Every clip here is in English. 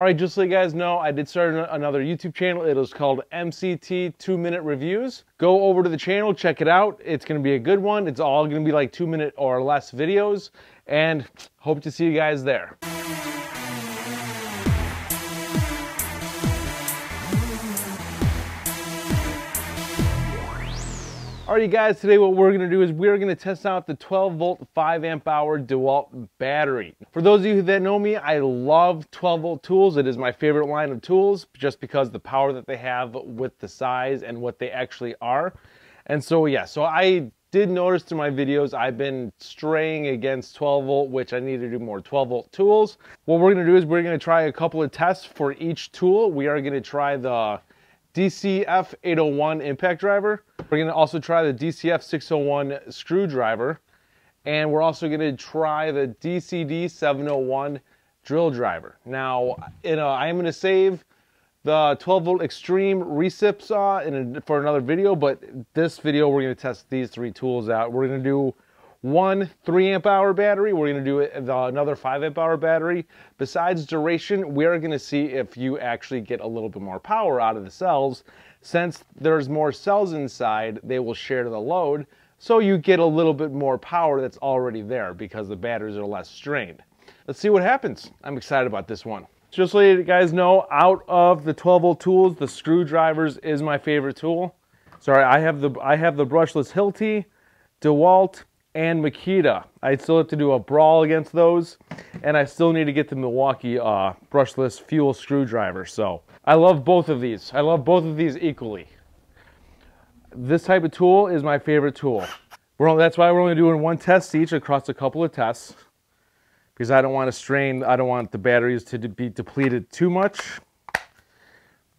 All right, just so you guys know, I did start another YouTube channel. It is called MCT 2 Minute Reviews. Go over to the channel, check it out. It's going to be a good one. It's all going to be like two minute or less videos, and hope to see you guys there. Alright guys, today what we're to do is we're to test out the 12 volt 5 amp hour DeWalt battery. For those of you that know me, I love 12 volt tools. It is my favorite line of tools just because the power that they have with the size and what they actually are. And so yeah, so I did notice through my videos I've been straying against 12 volt, which I need to do more 12 volt tools. What we're to do is we're to try a couple of tests for each tool. We are to try the DCF 801 impact driver. We're going to also try the DCF 601 screwdriver. And we're also going to try the DCD 701 drill driver. Now, you know, I'm going to save the 12 volt extreme recip saw in a, for another video, but this video we're going to test these three tools out. We're going to do one 3 amp hour battery. We're going to do another 5 amp hour battery. Besides duration, we are going to see if you actually get a little bit more power out of the cells. Since there's more cells inside, they will share the load, so you get a little bit more power that's already there because the batteries are less strained. Let's see what happens. I'm excited about this one. Just so you guys know, out of the 12 volt tools, the screwdrivers is my favorite tool. Sorry, I have the I have the brushless Hilti, DeWalt, and Makita. I still have to do a brawl against those, and I still need to get the Milwaukee uh, brushless fuel screwdriver. So I love both of these. I love both of these equally. This type of tool is my favorite tool. Only, that's why we're only doing one test each across a couple of tests, because I don't want to strain, I don't want the batteries to be depleted too much.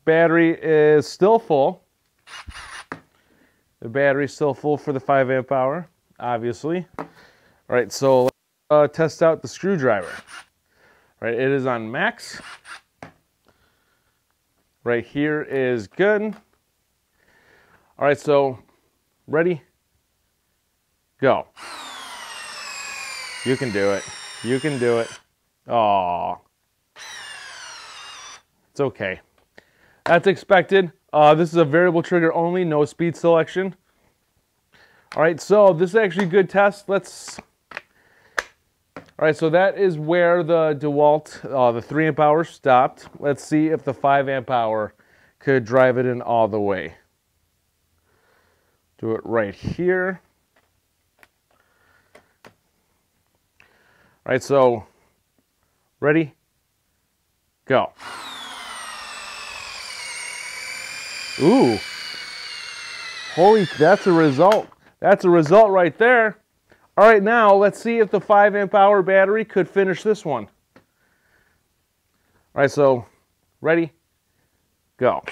Battery is still full. The battery is still full for the 5 amp hour obviously. All right, so let's uh, test out the screwdriver. All right, it is on max. Right here is good. All right, so ready? Go. You can do it. You can do it. Oh, It's okay. That's expected. Uh, this is a variable trigger only, no speed selection. All right, so this is actually a good test. Let's. All right, so that is where the DeWalt, uh, the 3 amp hour stopped. Let's see if the 5 amp hour could drive it in all the way. Do it right here. All right, so ready? Go. Ooh. Holy, that's a result. That's a result right there. All right, now let's see if the 5 amp hour battery could finish this one. All right, so ready? Go.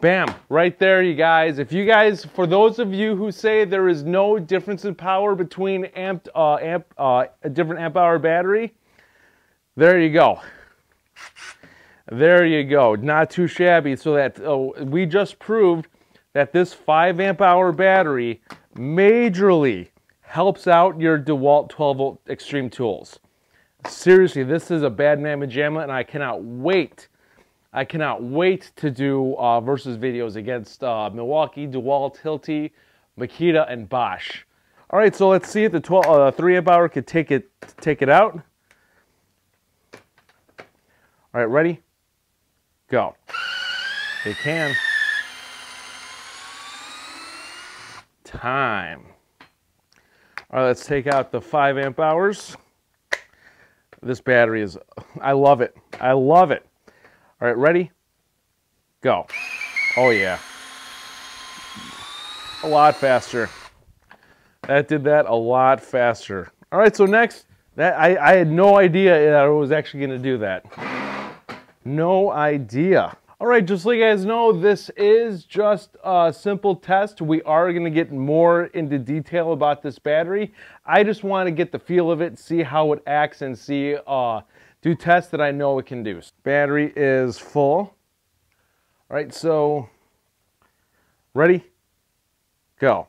Bam, right there, you guys. If you guys, for those of you who say there is no difference in power between amp, uh, amp, uh, a different amp hour battery, there you go. There you go. Not too shabby. So that uh, we just proved that this 5 amp hour battery majorly helps out your DeWalt 12 volt extreme tools. Seriously, this is a bad mamma jamma and I cannot wait. I cannot wait to do uh, versus videos against uh, Milwaukee, DeWalt, Hilti, Makita, and Bosch. All right, so let's see if the 12, uh, 3 amp hour could take it, take it out. All right, ready? Go. It can. Time. All right, let's take out the 5 amp hours. This battery is, I love it. I love it. All right, ready? Go. Oh, yeah. A lot faster. That did that a lot faster. All right, so next, that I, I had no idea that I was actually going to do that. No idea. All right, just so you guys know, this is just a simple test. We are gonna get more into detail about this battery. I just wanna get the feel of it, see how it acts, and see, uh, do tests that I know it can do. Battery is full. All right, so, ready? Go.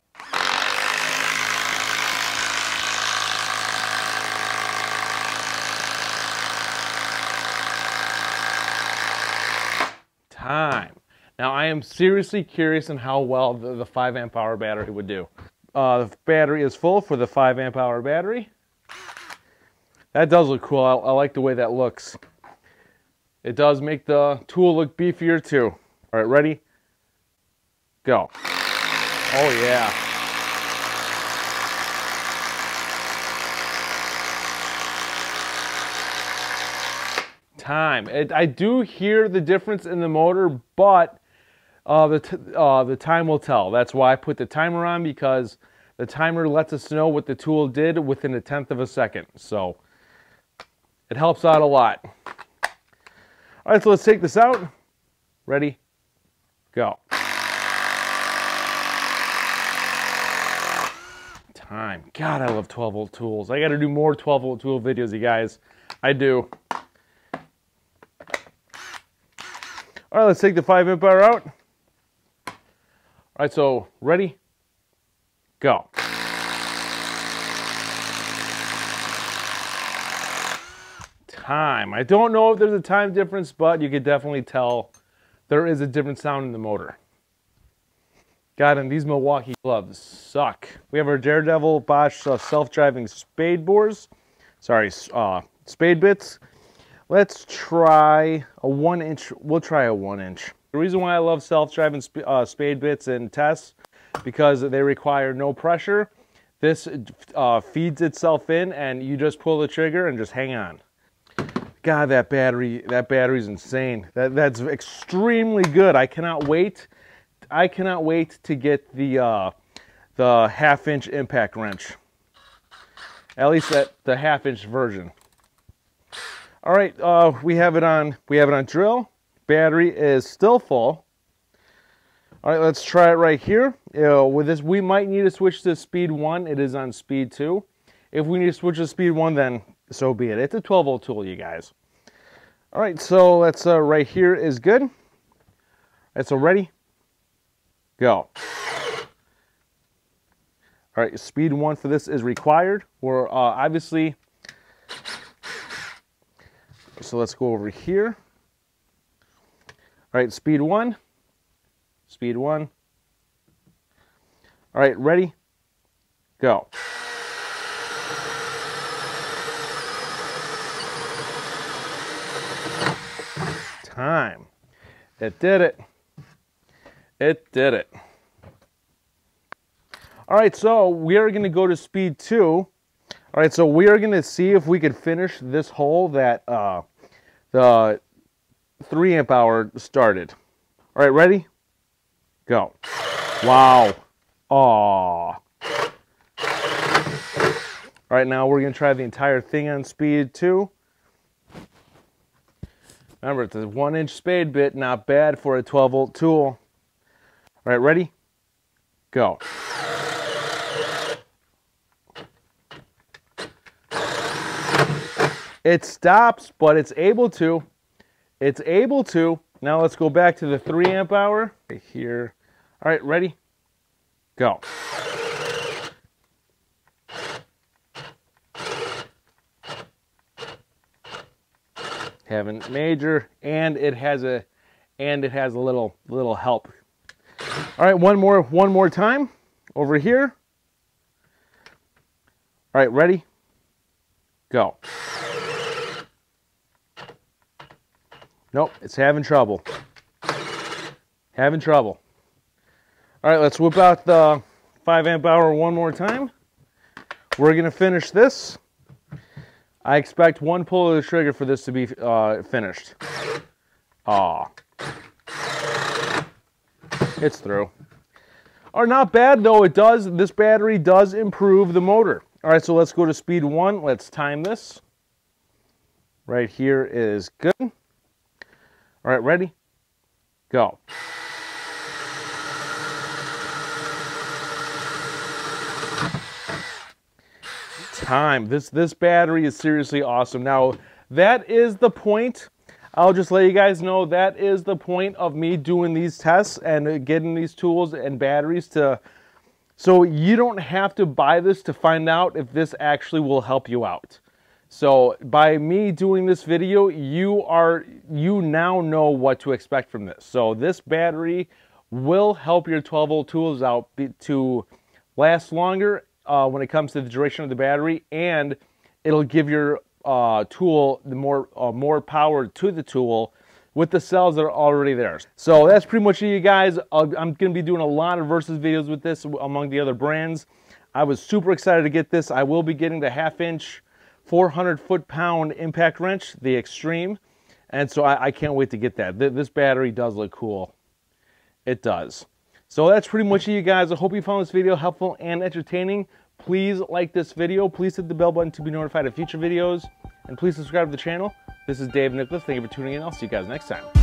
Time. Now I am seriously curious on how well the, the 5 amp hour battery would do. Uh, the battery is full for the 5 amp hour battery. That does look cool. I, I like the way that looks. It does make the tool look beefier too. All right, ready? Go. Oh yeah. Time. It, I do hear the difference in the motor, but uh, the, uh, the time will tell. That's why I put the timer on because the timer lets us know what the tool did within a tenth of a second. So it helps out a lot. All right, so let's take this out. Ready? Go. Time. God, I love 12 volt tools. I got to do more 12 volt tool videos, you guys. I do. All right, let's take the 5 amp hour out. All right, so ready? Go. time. I don't know if there's a time difference, but you could definitely tell there is a different sound in the motor. God, and these Milwaukee gloves suck. We have our Daredevil Bosch uh, self-driving spade bores. Sorry, uh, spade bits. Let's try a one inch. We'll try a one inch. The reason why I love self-driving sp uh, spade bits and tests because they require no pressure. This uh, feeds itself in and you just pull the trigger and just hang on. God, that battery, that battery's insane. That that's extremely good. I cannot wait. I cannot wait to get the uh, the half inch impact wrench. At least that the half inch version. All right, uh, we have it on. We have it on drill. Battery is still full. All right, let's try it right here. Uh, with this, we might need to switch to speed one. It is on speed two. If we need to switch to speed one, then so be it. It's a 12 volt tool, you guys. All right, so that's uh, right here is good. All right, so ready? Go. All right, speed one for this is required. We're uh, obviously, so let's go over here. All right, speed one, speed one. All right, ready? Go. time. It did it. It did it. All right, so we are going to go to speed two. All right, so we are going to see if we could finish this hole that uh, the 3 amp hour started. All right, ready? Go. Wow. Aw. All right, now we're to try the entire thing on speed 2. Remember, it's a one inch spade bit, not bad for a 12 volt tool. All right, ready? Go. It stops, but it's able to. It's able to. Now let's go back to the 3 amp hour. Right here. All right, ready? Go. haven't major and it has a and it has a little little help all right one more one more time over here all right ready go nope it's having trouble having trouble all right let's whip out the 5 amp hour one more time we're gonna finish this I expect one pull of the trigger for this to be uh, finished. Ah, It's through. Are not bad though, it does, this battery does improve the motor. All right, so let's go to speed one. Let's time this. Right here is good. All right, ready? Go. time. This this battery is seriously awesome. Now, that is the point. I'll just let you guys know that is the point of me doing these tests and uh, getting these tools and batteries to so you don't have to buy this to find out if this actually will help you out. So by me doing this video, you are you now know what to expect from this. So this battery will help your 12 volt tools out to last longer uh, when it comes to the duration of the battery, and it'll give your uh, tool the more uh, more power to the tool with the cells that are already there. So that's pretty much it, you guys. I'm going to be doing a lot of versus videos with this among the other brands. I was super excited to get this. I will be getting the half inch 400 foot pound impact wrench, the Extreme. And so I, I can't wait to get that. Th this battery does look cool. It does. So that's pretty much it, you guys. I hope you found this video helpful and entertaining. Please like this video. Please hit the bell button to be notified of future videos. And please subscribe to the channel. This is Dave Nicklas. Thank you for tuning in. I'll see you guys next time.